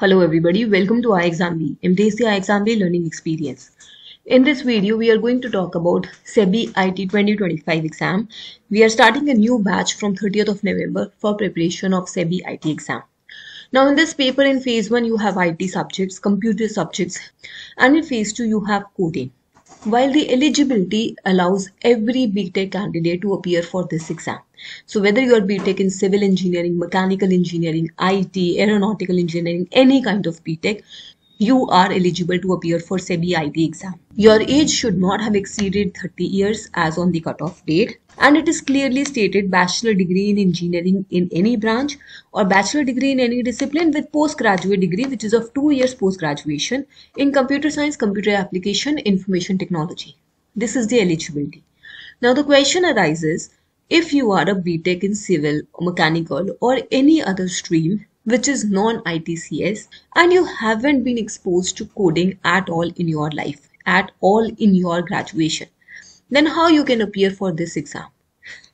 Hello everybody, welcome to ixamBee, embrace the ixamBee learning experience. In this video, we are going to talk about SEBI IT 2025 exam. We are starting a new batch from 30th of November for preparation of SEBI IT exam. Now in this paper in phase 1, you have IT subjects, computer subjects and in phase 2, you have coding. While the eligibility allows every BTech candidate to appear for this exam. So whether you are BTech in civil engineering, mechanical engineering, IT, aeronautical engineering, any kind of BTech, you are eligible to appear for SEBI IT exam. Your age should not have exceeded 30 years as on the cutoff date and it is clearly stated bachelor degree in engineering in any branch or bachelor degree in any discipline with postgraduate degree which is of 2 years post graduation in computer science, computer application, information technology. This is the eligibility. Now the question arises if you are a BTech in civil, mechanical or any other stream which is non-ITCS and you haven't been exposed to coding at all in your life, at all in your graduation, then how you can appear for this exam?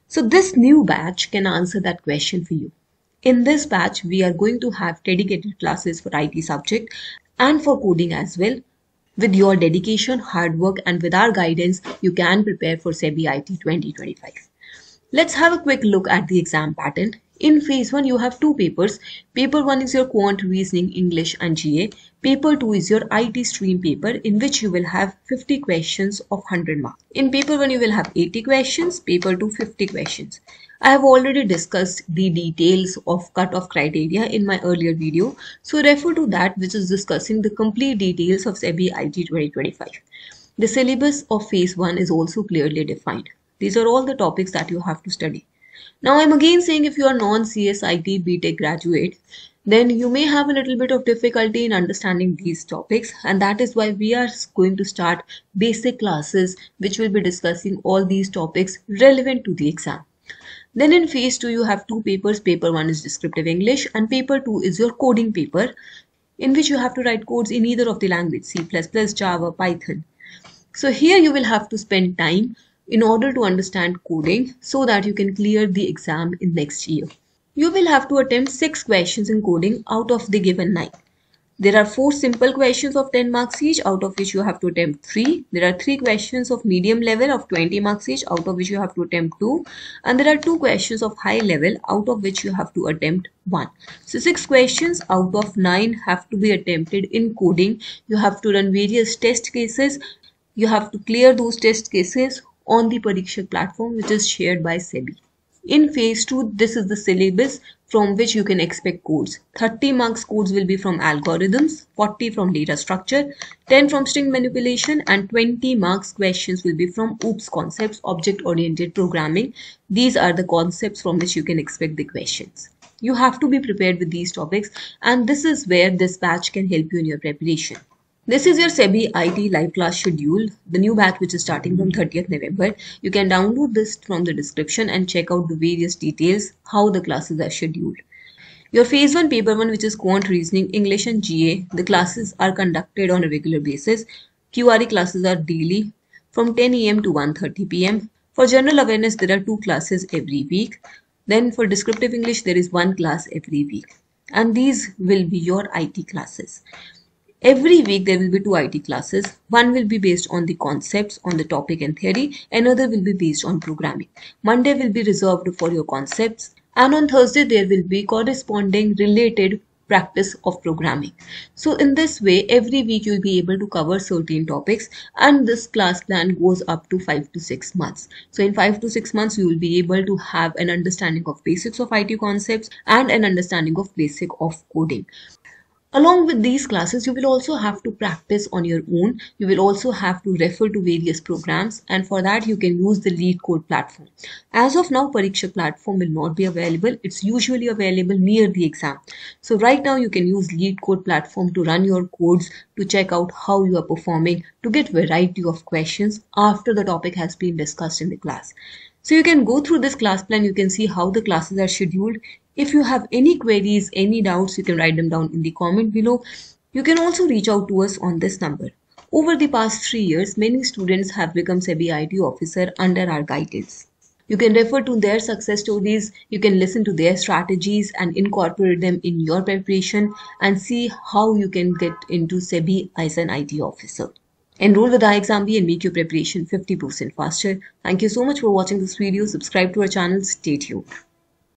So this new batch can answer that question for you. In this batch, we are going to have dedicated classes for IT subject and for coding as well. With your dedication, hard work and with our guidance, you can prepare for SEBI IT 2025. Let's have a quick look at the exam pattern. In phase 1, you have two papers. Paper 1 is your quant reasoning, English and GA. Paper 2 is your IT stream paper in which you will have 50 questions of 100 marks. In paper 1, you will have 80 questions, paper 2 50 questions. I have already discussed the details of cutoff criteria in my earlier video. So refer to that which is discussing the complete details of SEBI IT 2025. The syllabus of phase 1 is also clearly defined. These are all the topics that you have to study. Now I'm again saying if you are non-CSIT BTech graduate, then you may have a little bit of difficulty in understanding these topics and that is why we are going to start basic classes which will be discussing all these topics relevant to the exam. Then in phase 2 you have two papers, paper 1 is descriptive English and paper 2 is your coding paper in which you have to write codes in either of the language C++, Java, Python. So here you will have to spend time in order to understand coding so that you can clear the exam in next year. You will have to attempt 6 questions in coding out of the given 9. There are 4 simple questions of 10 marks each out of which you have to attempt 3. There are 3 questions of medium level of 20 marks each out of which you have to attempt 2. And there are 2 questions of high level out of which you have to attempt 1. So 6 questions out of 9 have to be attempted in coding. You have to run various test cases. You have to clear those test cases on the Parikshak platform which is shared by SEBI. In phase 2, this is the syllabus from which you can expect codes. 30 marks codes will be from algorithms, 40 from data structure, 10 from string manipulation and 20 marks questions will be from OOPS concepts, object oriented programming. These are the concepts from which you can expect the questions. You have to be prepared with these topics and this is where this batch can help you in your preparation. This is your SEBI IT live class schedule, the new batch which is starting from 30th November. You can download this from the description and check out the various details, how the classes are scheduled. Your phase 1 paper 1 which is quant reasoning, English and GA, the classes are conducted on a regular basis. QRE classes are daily from 10 am to 1.30 pm. For general awareness there are two classes every week. Then for descriptive English there is one class every week. And these will be your IT classes. Every week there will be two IT classes. One will be based on the concepts on the topic and theory. Another will be based on programming. Monday will be reserved for your concepts and on Thursday there will be corresponding related practice of programming. So in this way every week you'll be able to cover certain topics and this class plan goes up to 5 to 6 months. So in 5 to 6 months you will be able to have an understanding of basics of IT concepts and an understanding of basic of coding. Along with these classes, you will also have to practice on your own. You will also have to refer to various programs and for that you can use the LeetCode platform. As of now, Pariksha platform will not be available. It's usually available near the exam. So right now you can use LeetCode platform to run your codes to check out how you are performing to get variety of questions after the topic has been discussed in the class. So you can go through this class plan. You can see how the classes are scheduled. If you have any queries, any doubts, you can write them down in the comment below. You can also reach out to us on this number. Over the past three years, many students have become SEBI IT officer under our guidance. You can refer to their success stories, you can listen to their strategies and incorporate them in your preparation and see how you can get into SEBI as an IT officer. Enroll with ixamBee and make your preparation 50% faster. Thank you so much for watching this video. Subscribe to our channel. Stay tuned.